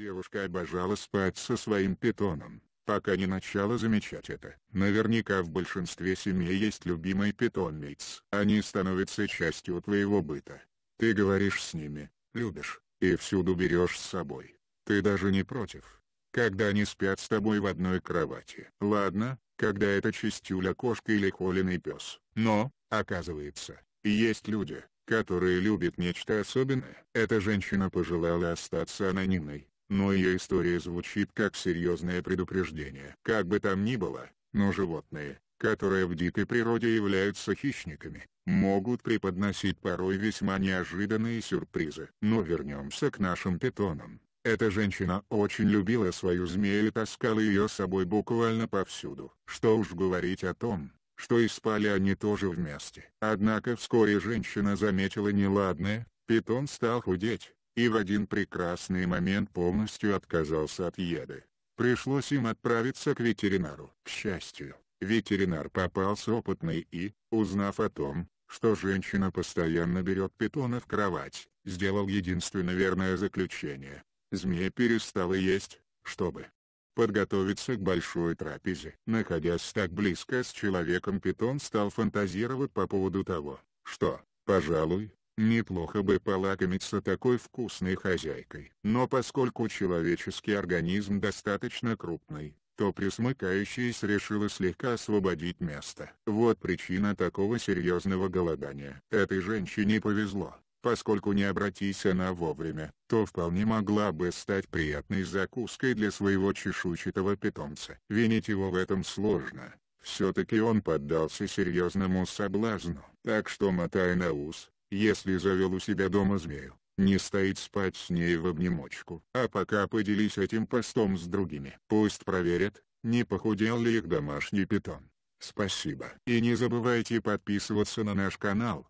Девушка обожала спать со своим питоном, пока не начала замечать это. Наверняка в большинстве семей есть любимый питомец. Они становятся частью твоего быта. Ты говоришь с ними, любишь, и всюду берешь с собой. Ты даже не против. Когда они спят с тобой в одной кровати. Ладно, когда это чистюля кошка или холеный пес. Но, оказывается, есть люди, которые любят нечто особенное. Эта женщина пожелала остаться анонимной, но ее история звучит как серьезное предупреждение. Как бы там ни было, но животные, которые в дикой природе являются хищниками, могут преподносить порой весьма неожиданные сюрпризы. Но вернемся к нашим питонам. Эта женщина очень любила свою змею и таскала ее с собой буквально повсюду. Что уж говорить о том, что и спали они тоже вместе. Однако вскоре женщина заметила неладное, питон стал худеть, и в один прекрасный момент полностью отказался от еды. Пришлось им отправиться к ветеринару. К счастью, ветеринар попался опытный и, узнав о том, что женщина постоянно берет питона в кровать, сделал единственно верное заключение. Змея перестала есть, чтобы подготовиться к большой трапезе. Находясь так близко с человеком питон стал фантазировать по поводу того, что, пожалуй, неплохо бы полакомиться такой вкусной хозяйкой. Но поскольку человеческий организм достаточно крупный, то присмыкающаяся решила слегка освободить место. Вот причина такого серьезного голодания. Этой женщине повезло. Поскольку не обратись она вовремя, то вполне могла бы стать приятной закуской для своего чешуйчатого питомца. Винить его в этом сложно. Все-таки он поддался серьезному соблазну. Так что мотай на ус, если завел у себя дома змею, не стоит спать с ней в обнимочку. А пока поделись этим постом с другими. Пусть проверят, не похудел ли их домашний питон. Спасибо. И не забывайте подписываться на наш канал